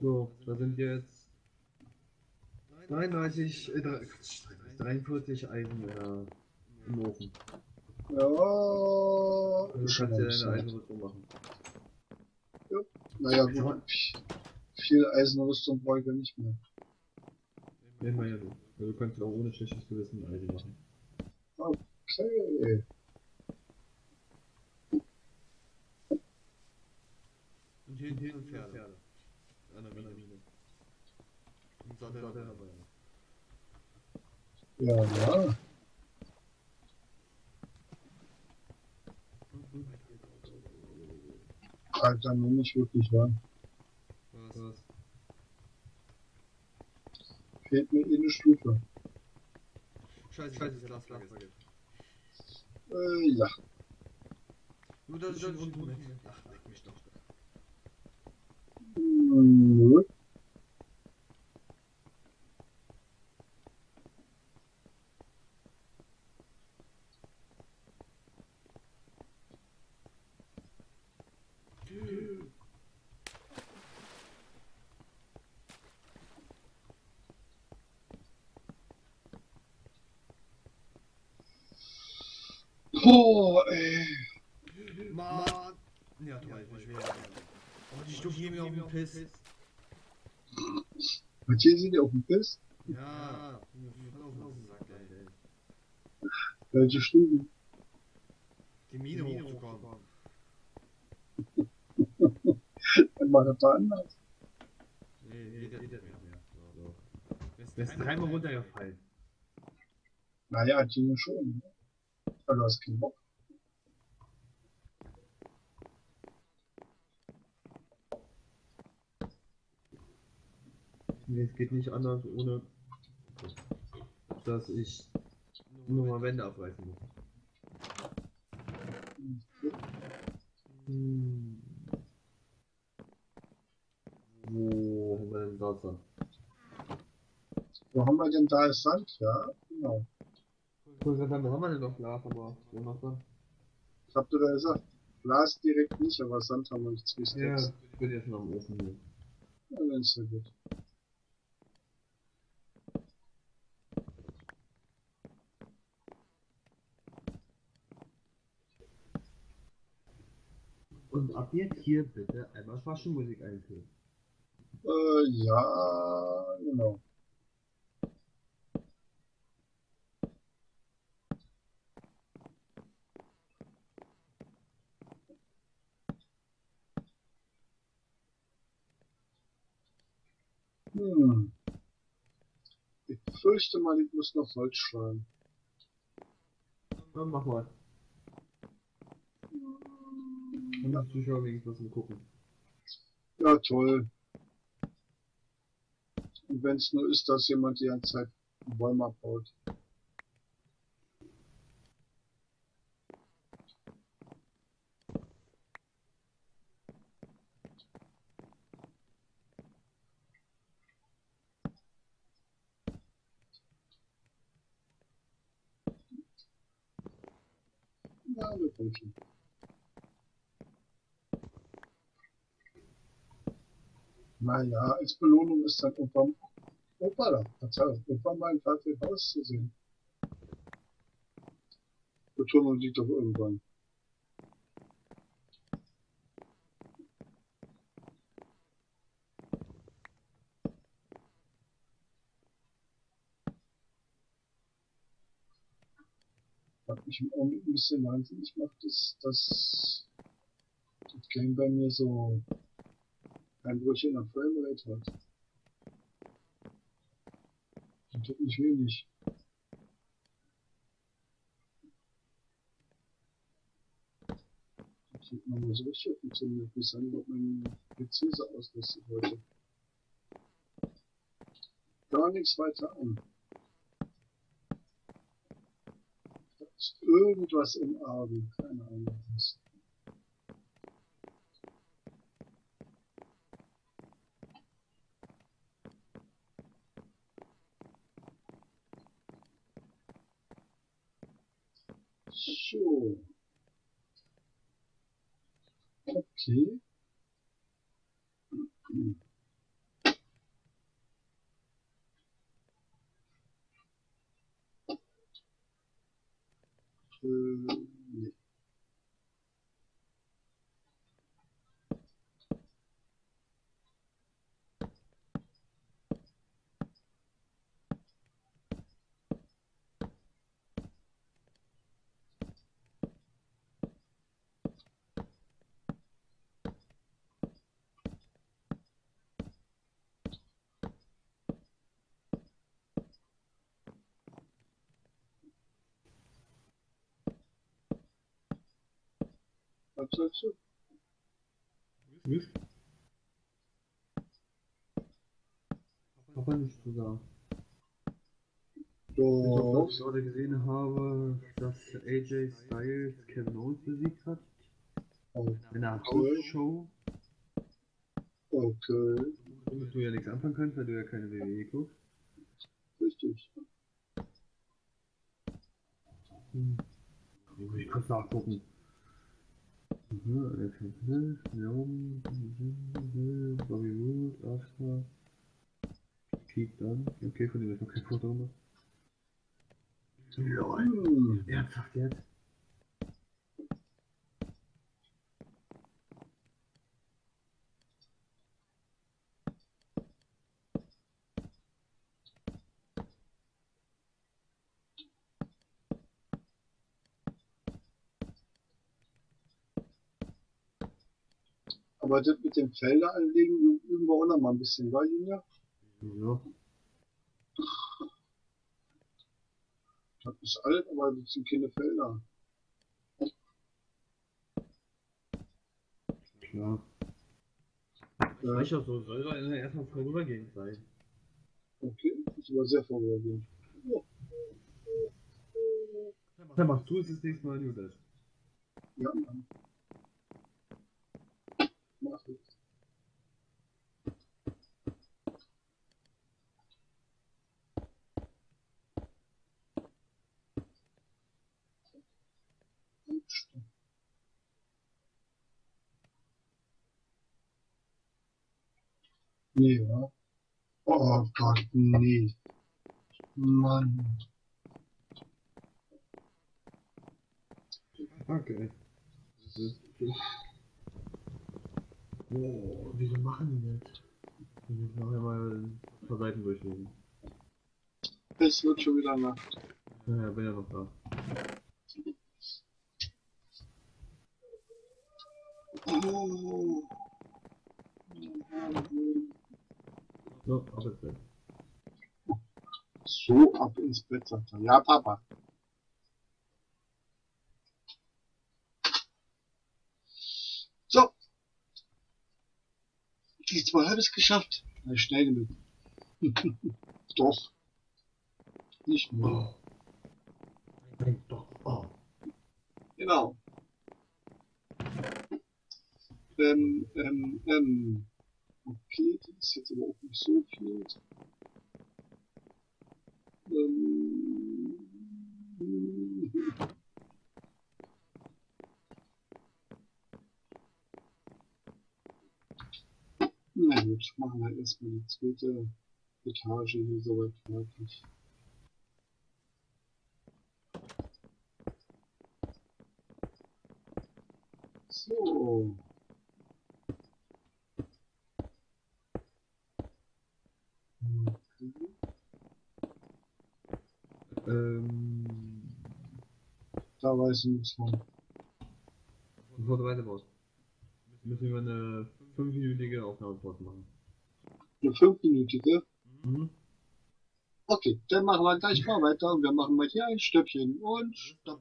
So, da sind jetzt 33, äh, drei- Quatsch, 43 Eisen äh, im Ofen. Ja, du kannst ja deine. Eisenrüstung machen. Naja, gut. Viel Eisenrüstung brauche ich ja nicht mehr. Ja, meine ja. Also du kannst auch ohne schlechtes Gewissen Eisen machen. Okay. Und hier hinten Pferde. An der Mine. Und Sattel dabei. Ja, ja. Alter, nur nicht wirklich wahr. Was? Fehlt mir eh eine Stufe. Scheiße, Scheiße, das Glas vergessen. Äh, ja. Nur das ist schon unten. Ach, leck mich doch. Hm, Nö. Oh, ey. Mann! Ja, du weißt nicht wer. Aber die Stufe gehen mir auf den Piss. Und hier sind die auf dem Piss. Ja, voll auf. Welche Stufen? Die Mine hochzukommen. Dann macht das da anders. Nee, nee, der geht ja nicht mehr. So. Der ist dreimal runtergefallen. Naja, die schon. Aber keinen Bock. Nee, es geht nicht anders, ohne dass ich nur mal Wände abreißen muss. Hm. Wo haben wir denn das dann? Wo haben wir denn da Sand? Ja, genau. Wo haben wir denn noch Glas, aber wo noch dann? Ich hab dir da gesagt, Glas direkt nicht, aber Sand haben wir nicht zwei Ja, ich bin jetzt noch am Ofen hier. Ja, dann ist ja gut. Und ab jetzt hier bitte einmal Flaschenmusik einführen. Äh, ja, genau. Hm. Ich fürchte mal, ich muss noch Holz schlagen. Dann mach mal. Und die Zuschauer wenigstens mal gucken. Ja, toll. Und wenn es nur ist, dass jemand die ganze Zeit Bäume abbaut. Schon. Naja, als Belohnung ist dann irgendwann, Opala, Verzeihung, irgendwann mal ein Fahrzeug auszusehen. Betonung liegt doch irgendwann. Im Augenblick ein bisschen wahnsinnig macht, ist, dass das Game bei mir so Einbrüche in der Framerate hat. Und tut nicht wenig. Das sieht man so richtig funktioniert, bis dann ob mein PC so ausrüstet heute. Gar nichts weiter an. Ist irgendwas im Argen, keine Ahnung. So. Okay. Äh, nee. Was sagst du? Mist. Aber nicht sogar. Ich Doch. gerade gesehen habe, dass AJ Styles Kevin Owens besiegt hat. In einer Okay. House-Show. Okay, Womit du ja nichts anfangen kannst, weil du ja keine WWE guckst. richtig. Hm. Ich kann nachgucken. Bobby Roode, Asuka, Pete Dunne. Okay, von dem ist noch kein Foto gemacht. Lol. Hm. Ernsthaft jetzt? Aber das mit dem Felder anlegen üben wir auch noch mal ein bisschen, weil Junior? Ja. Das ist alt, aber das sind keine Felder. Klar. Ja. Reicht auch so, soll doch erstmal vorübergehend sein. Okay, das ist aber sehr vorübergehend. Dann machst du es das nächste Mal, Judas. Ja, Mann. Ja. Oh Gott, nee. Mann. Okay. Oh, wieso machen die das? Ich muss nachher mal ein paar Seiten durchlesen. Es wird schon wieder Nacht. Naja, bin ja noch da. Oh. So, ab ins Bett. So ab ins Bett, sagt er. Ja, Papa. So. Diesmal habe ich es geschafft. Na, schnell genug. Doch. Nicht nur. Nein, doch. Oh. Genau. Ähm, ähm, ähm. Okay, das ist jetzt aber auch nicht so viel. Ähm. Na gut, machen wir erstmal die zweite Etage hier soweit fertig. So. Ähm. Da weiß ich nichts von. Bevor du weiterbaust, müssen wir eine fünfminütige Aufnahmepause machen. Eine fünfminütige. Mhm. Okay, dann machen wir gleich mal weiter und wir machen mal hier ein Stöppchen und stopp.